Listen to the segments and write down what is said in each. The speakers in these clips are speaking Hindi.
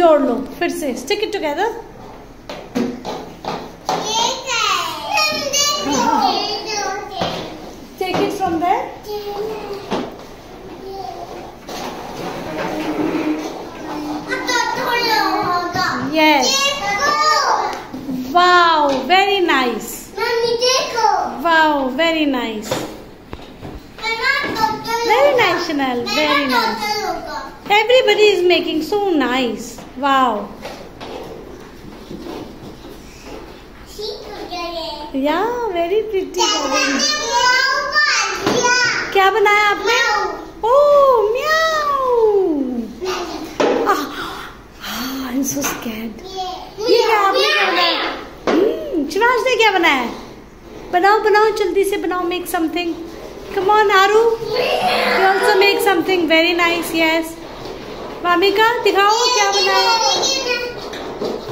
जोड़ लो फिर से stick it together Yes. Wow, very nice. Wow, very nice. Very nice, Chanel. Very nice. Everybody is making so nice. Wow. Yeah, very pretty. क्या बनाया आपने? ओह म्याऊ आई एम सो स्कैर्ड ये क्या आपने बनाया? शिवाज ने क्या बनाया? बनाओ बनाओ जल्दी से बनाओ make something come on Aru you also make something very nice yes मामिका दिखाओ क्या बनाया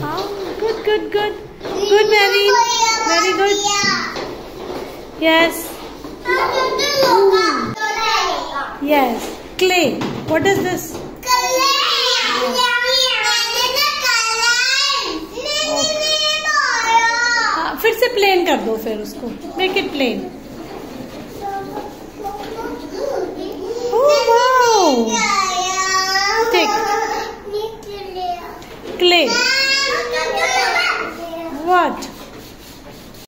हाँ। Good good good good very very good yes yes clay what is this फिर से प्लेन कर दो फिर उसको. मेक इट प्लेन निकले। वट